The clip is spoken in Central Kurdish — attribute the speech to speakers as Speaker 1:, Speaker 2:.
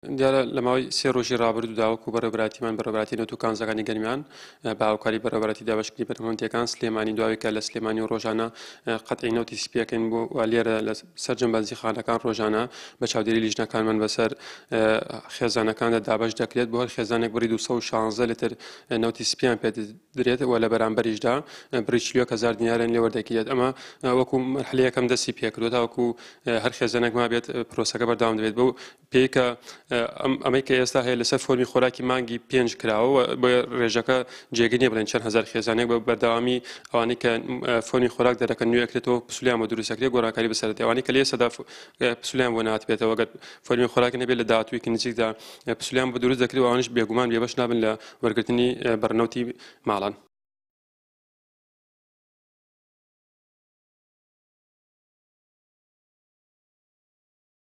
Speaker 1: دیارە لە ماوەی سێ ڕۆژی ڕابردوودا وەکو بەڕێوبراتیمان بەڕێبراتی نەوت و کانزەکانی گەرمیان بە هاوکاری بەڕێبراتی دابشکری بەرهەمەندەکان سلێمانی دواوێکە لە سلێمانی و ڕۆژانە قەتعی نەوتی سپیەکەین بۆ لێرە لە سەرجەم بەنزیخانەکان ڕۆژانە بە چاودێری لیژنەکانمان بەسەر خێزانەکاندا دابش دەکرێت بۆ هەر خێزانێک بڕی 216 لتر نەوتی سپیان پێ درێت و لە بەرامبەریشدا بریچلیۆ هزار دینارن لێوە دەگیرێت ئەمە وەکو هەلەکەم دەستی پێکرێت تاوەکو هەر خێزانێک ما بێت پرۆسەکە بەرداوام دەبێت بەو پێیکە ئەمەی کە ئێستا هەیە لەسەر فۆرمی خۆراکی مانگی پێنج کراوە بۆ ڕێژەکە جێگە نیە بڵێن چەند هزار خێزانێک بە بەردەوامی ئەوانەی کە فۆنی خۆراک دەرەکە نوێکرێتەوە پسلیان بە دروستەکرێ گۆڕانکاری بەسەر ئەوانی کە لێ سەدا پسلیان بۆ ناتبێتەوە گەت فۆرمی خۆراک نەبێت لە دااتویکی نزیکدا پسلیان بە دروست دەکرێت ئەوانش بێگومان بێبش نابن لە وەرگرتنی بەرنەوتی ماڵان